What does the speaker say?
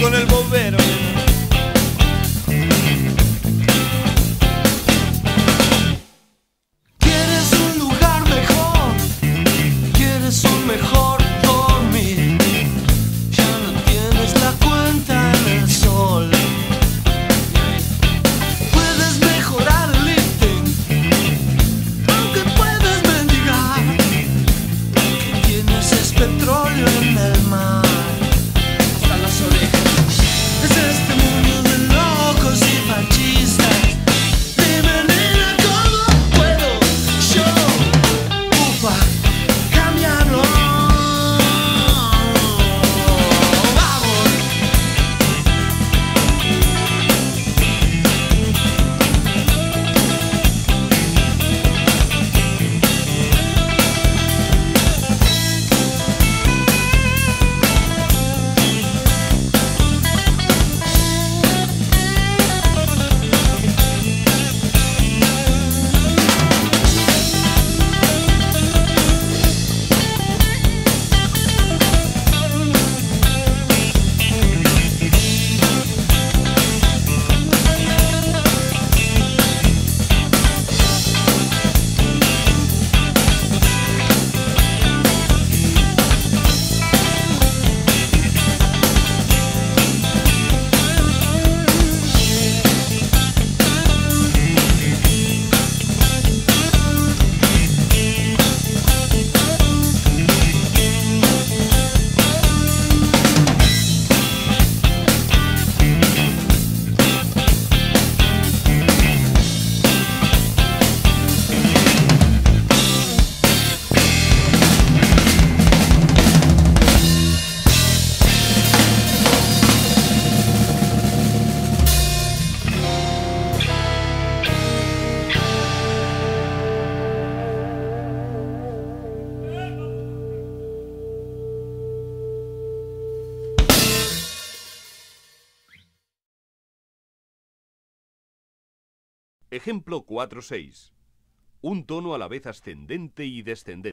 con el bombero. Ejemplo 4.6. Un tono a la vez ascendente y descendente.